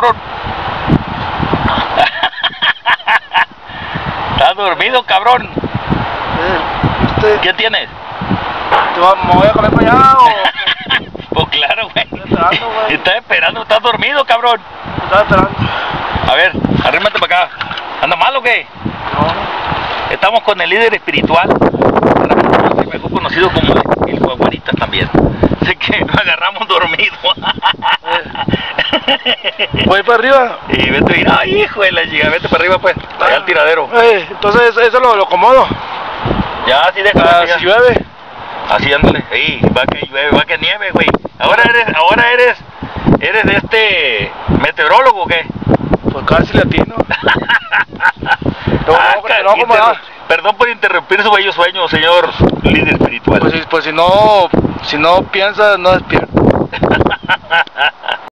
cabrón. ¿Estás dormido, cabrón? ¿Qué tienes? ¿te va- ¿Me voy a comer para allá o? Pues claro, güey. Estás esperando, estás dormido, cabrón. ¿Me estaba esperando? A ver, arrímate para acá. ¿Anda mal o qué? No. Estamos con el líder espiritual, mejor conocido como el Guaguaritas también. Así que nos agarramos dormido. ¿Voy para arriba? y vete, ay, hijo de la chica, vete para arriba pues, allá al tiradero. Eh, entonces eso lo, lo acomodo. Ya, así deja. Ah, ya. si llueve. Así ándale, va que llueve, va que nieve, güey. Ahora eres, ahora eres, eres de este meteorólogo, o ¿qué? Pues casi latino. No, Ah, no, como. Perdón por interrumpir su bello sueño, señor líder espiritual. Pues, si- pues si no, si no piensas, no despiertas.